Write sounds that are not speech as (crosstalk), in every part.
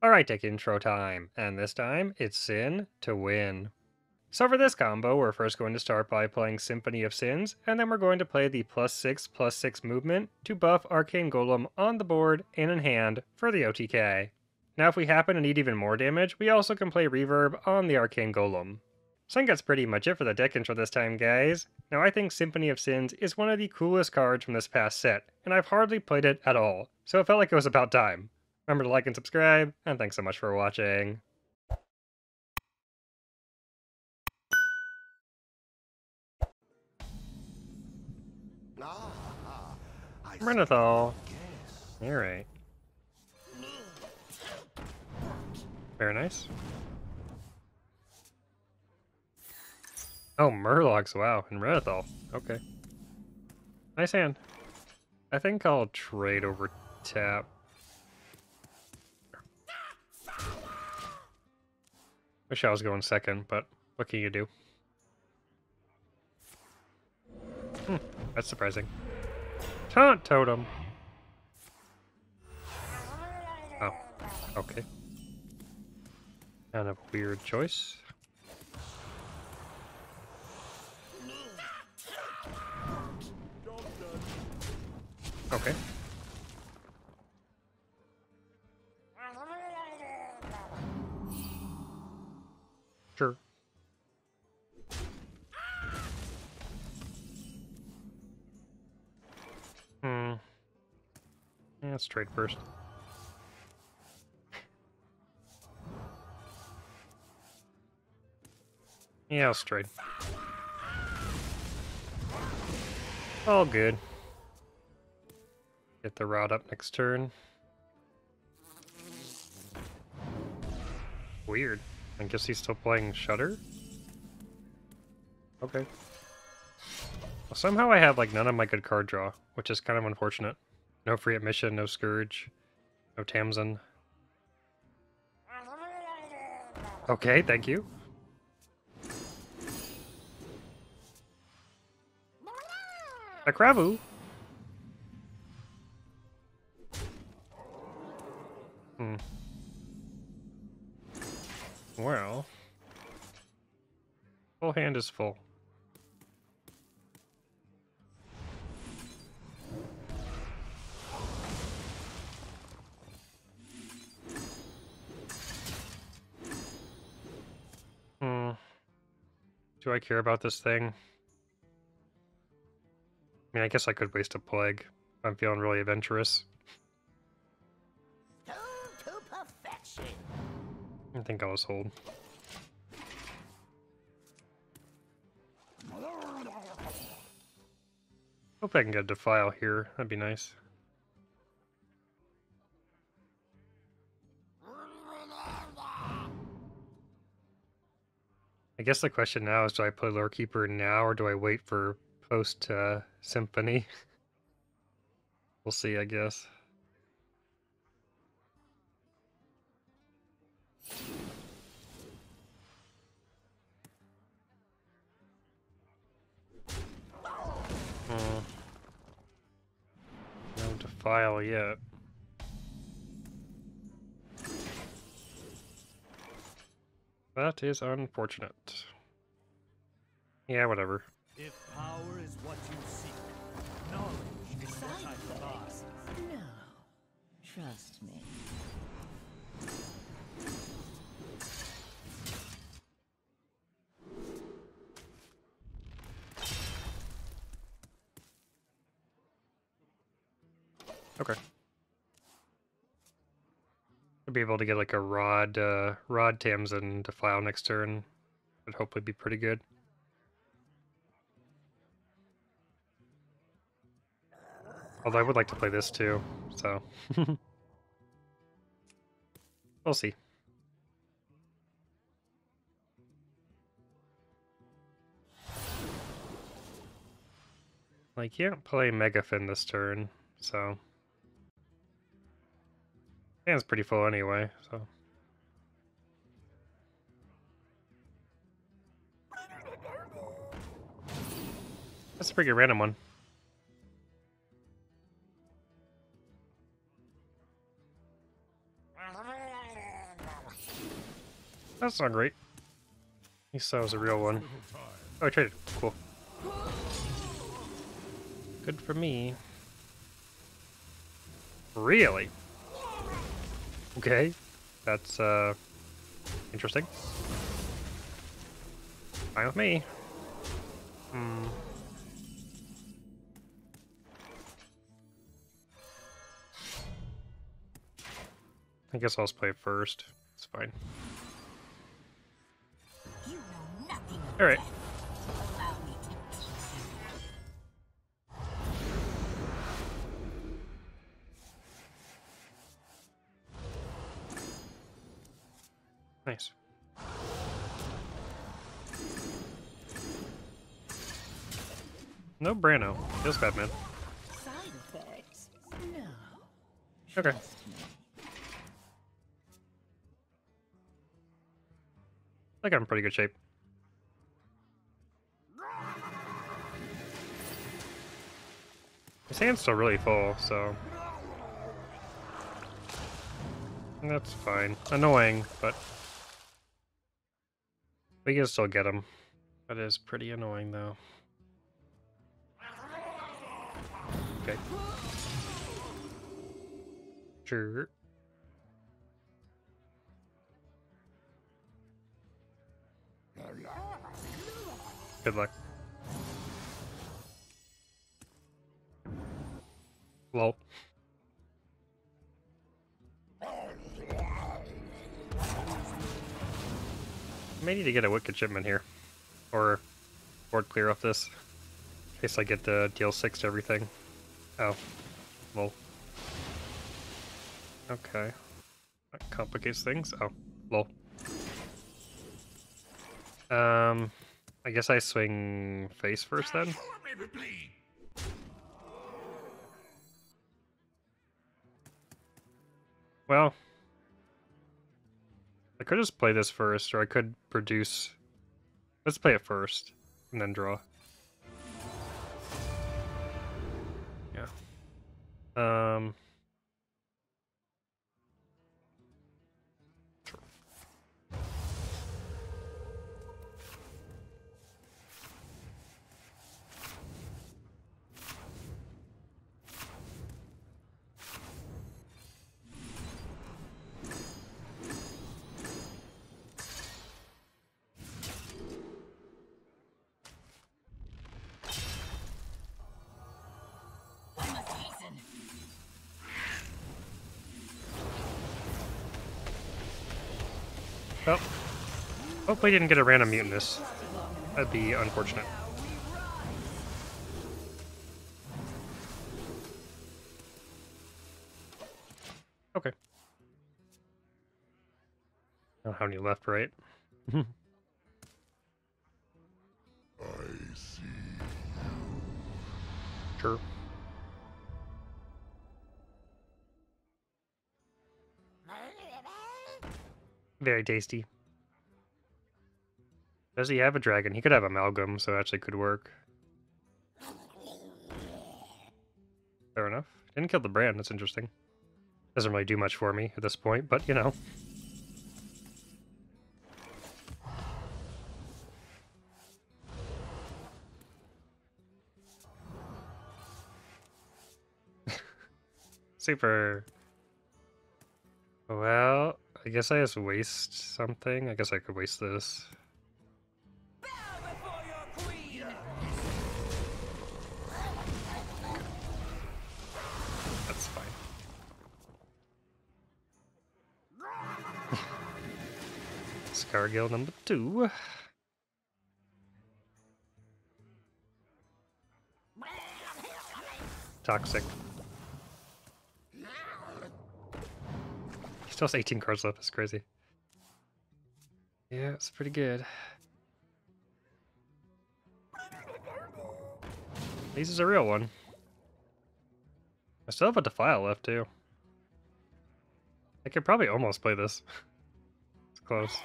Alright, take intro time, and this time it's Sin to win. So for this combo, we're first going to start by playing Symphony of Sins, and then we're going to play the plus 6 plus 6 movement to buff Arcane Golem on the board and in hand for the OTK. Now if we happen to need even more damage, we also can play Reverb on the Arcane Golem. So I think that's pretty much it for the deck intro this time, guys. Now I think Symphony of Sins is one of the coolest cards from this past set, and I've hardly played it at all, so it felt like it was about time. Remember to like and subscribe, and thanks so much for watching. Renathal. Alright. Very nice. Oh, Murlocs, wow, and Renathal. Okay. Nice hand. I think I'll trade over tap. Wish I was going second, but what can you do? Hmm, that's surprising. Taunt Totem! Oh, okay. Kind of weird choice. Okay. Trade first. yeah, I'll trade. All good. Get the rod up next turn. Weird. I guess he's still playing Shudder? Okay. Well, somehow I have like none of my good card draw, which is kind of unfortunate. No free admission, no Scourge, no Tamsin. Okay, thank you. Akravu! Hmm. Well... Full hand is full. Do I care about this thing? I mean, I guess I could waste a plague. I'm feeling really adventurous. I think I'll just hold. Hope I can get a defile here. That'd be nice. I guess the question now is do I play Lorekeeper now or do I wait for post uh, Symphony? (laughs) we'll see, I guess. Hmm. No defile yet. That is unfortunate. Yeah, whatever. If power is what you seek, knowledge is what I No. Trust me. Okay. I'll be able to get like a rod, uh, rod Tamsin to file next turn. Would hopefully be pretty good. Although I would like to play this too, so. (laughs) we'll see. I can't play Megafin this turn, so. Hand's pretty full anyway, so. That's a pretty random one. That's not great. He saw it was a real one. Oh, I traded. Cool. Good for me. Really? Okay. That's, uh, interesting. Fine with me. Hmm. I guess I'll just play first. It's fine. You know Nice. No Brano. Feels bad, man. Side effects? No. Okay. I think I'm in pretty good shape. His hand's still really full, so... That's fine. Annoying, but... We can still get him. That is pretty annoying, though. Okay. Sure. Good luck. Lol. May need to get a wicked shipment here. Or board clear off this. In case I get the deal six to everything. Oh. Lol. Okay. That complicates things. Oh. Lol. Um, I guess I swing face first then. Well, I could just play this first, or I could produce. Let's play it first, and then draw. Yeah. Um. Well, hopefully I didn't get a random Mutanus. That'd be unfortunate. Okay. I Don't have any left, right? (laughs) Sure. Very tasty. Does he have a dragon? He could have amalgam, so actually could work. Fair enough. Didn't kill the brand, that's interesting. Doesn't really do much for me at this point, but you know. (laughs) Super. Well, I guess I just waste something. I guess I could waste this. That's fine. (laughs) Scargil number two. Toxic. Still has 18 cards left. That's crazy. Yeah, it's pretty good. This is a real one. I still have a Defile left, too. I could probably almost play this. (laughs) it's close.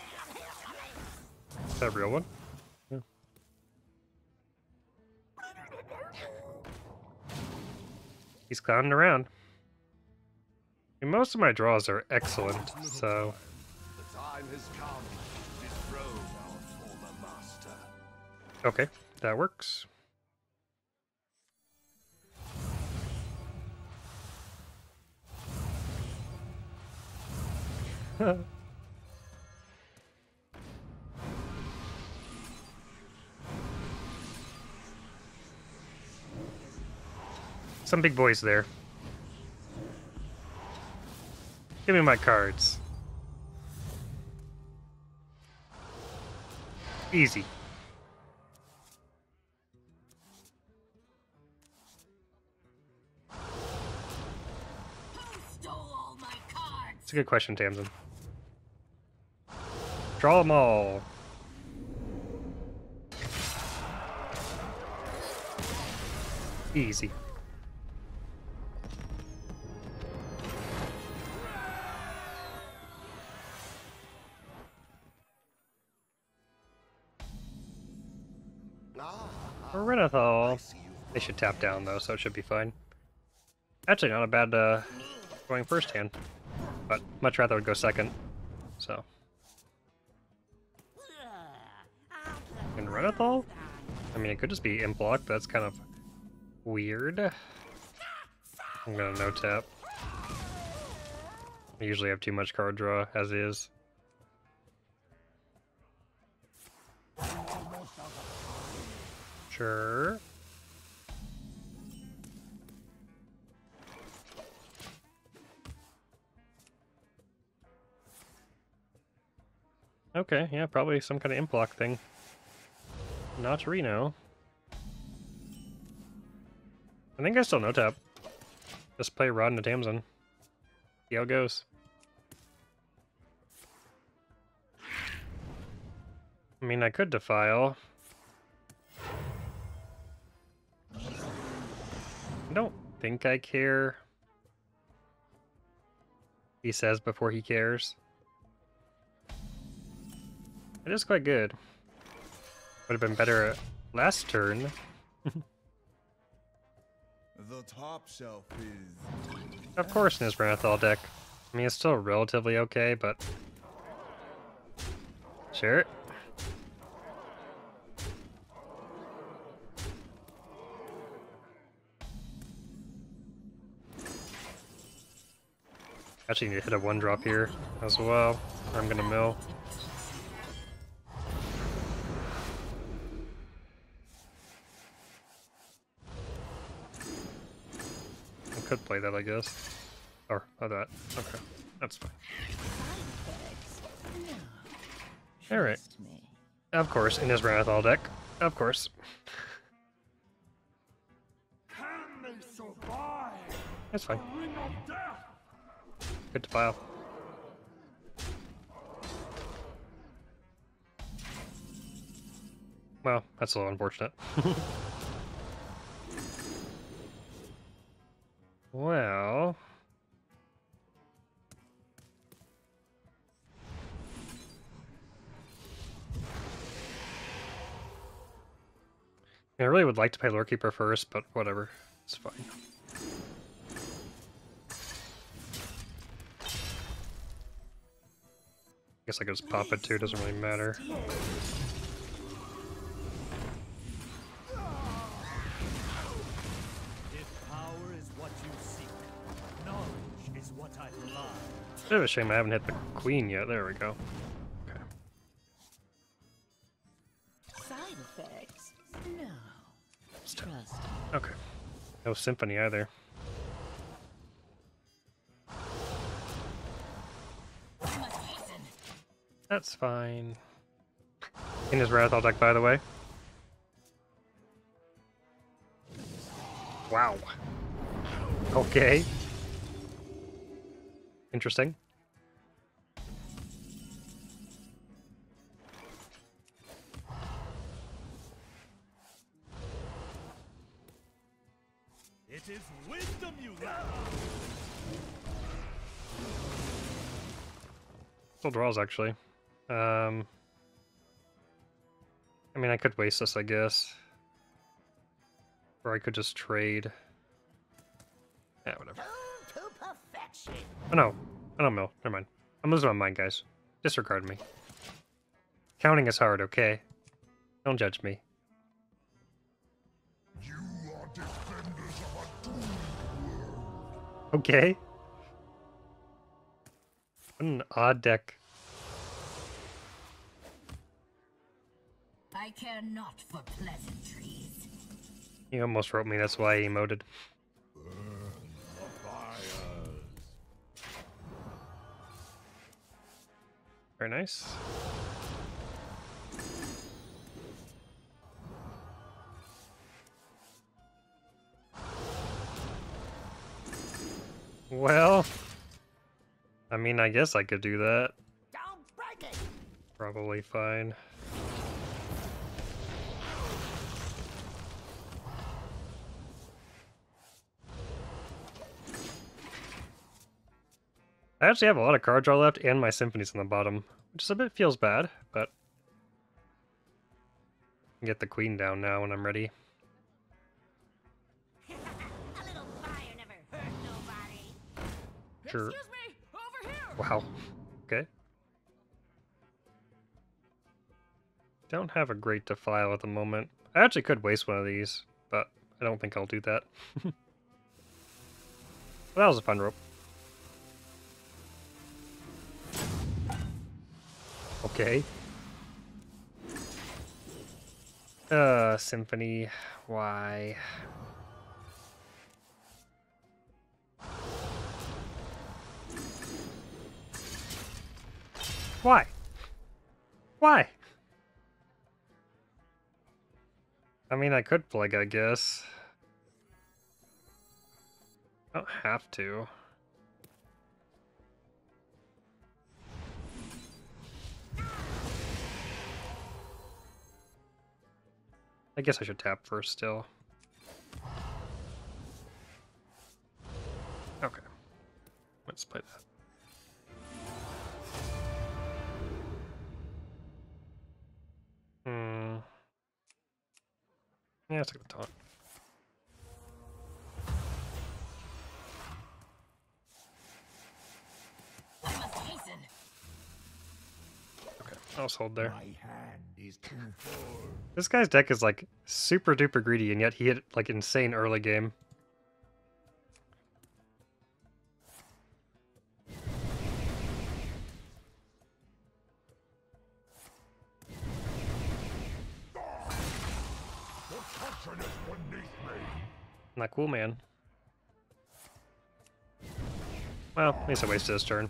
Is that a real one? Yeah. He's clowning around. Most of my draws are excellent, so... Okay, that works. (laughs) Some big boys there. Give me my cards. Easy. It's a good question, Tamsin. Draw them all. Easy. They should tap down though, so it should be fine. Actually, not a bad uh, going first hand, but much rather would go second. So, and Renathal? I mean, it could just be imp block, but that's kind of weird. I'm gonna no tap. I usually have too much card draw as is. Sure. Okay, yeah, probably some kind of imp block thing. Not Reno. I think I still no tap. Just play Rod into Tamsin. See how it goes. I mean, I could defile. I don't think I care. He says before he cares. It is quite good. Would have been better last turn. (laughs) The top shelf is. Of course, Renathal deck. I mean, it's still relatively okay, but... Sure. Actually need to hit a one drop here as well. I'm gonna mill. Could play that, I guess. Or, that. Okay, that's fine. Alright. Of course, in his Renathal deck. Of course. That's fine. Good to file. Well, that's a little unfortunate. (laughs) well... I really would like to play Lorekeeper first, but whatever. It's fine. I guess I could just pop it too, doesn't really matter. Bit of a shame I haven't hit the queen yet. There we go. Okay. Side effects? No. Trust. Okay. No symphony either. I must hasten. That's fine. In his Renathal deck, by the way. Wow. Okay. Interesting. Is wisdom you lack. Still draws, actually. Um, I mean, I could waste this, I guess. Or I could just trade. Yeah, whatever. To perfection. Oh no, I don't know. Never mind. I'm losing my mind, guys. Disregard me. Counting is hard, okay? Don't judge me. Okay. What an odd deck. I care not for pleasantries. He almost wrote me, that's why he emoted. Very nice. Well, I mean, I guess I could do that. Probably fine. I actually have a lot of card draw left and my symphonies on the bottom, which is a bit feels bad, but get the queen down now when I'm ready. Wow. Okay. Don't have a great defile at the moment. I actually could waste one of these, but I don't think I'll do that. Well, (laughs) that was a fun rope. Okay. Uh, Symphony. Why? Why? Why? I mean, I could plug, I guess. I don't have to. I guess I should tap first still. Okay. Let's play that. Yeah, let's take the taunt. Okay, I'll just hold there. My hand is too. This guy's deck is like super duper greedy, and yet he hit like insane early game. Not cool, man. Well, at least I wasted his turn.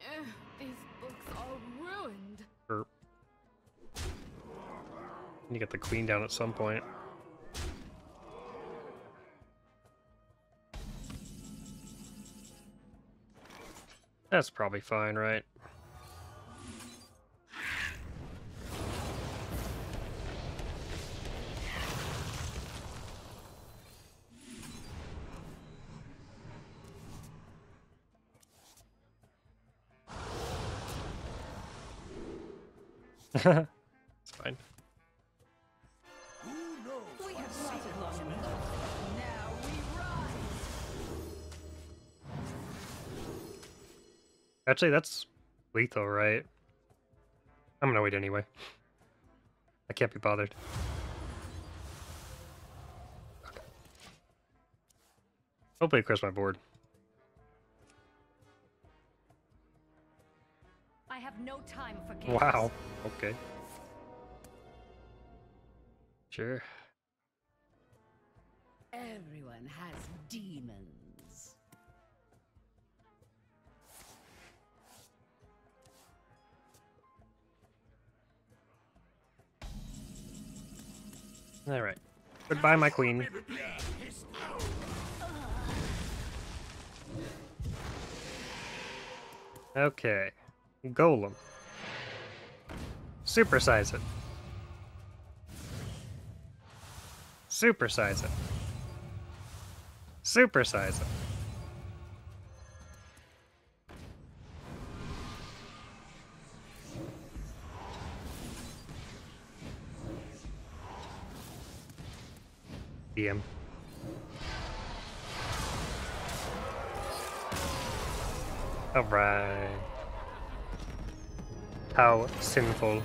Ugh, these books are ruined. Or you get the queen down at some point. That's probably fine, right? We rise. Actually, that's lethal, right? I'm gonna wait anyway. I can't be bothered. Okay. Hopefully it clears my board. No time for games. Wow. Okay. Sure. Everyone has demons. Alright. Goodbye, my queen. Okay. Golem. Supersize it. Supersize it. Supersize it. DM. Alright. How sinful.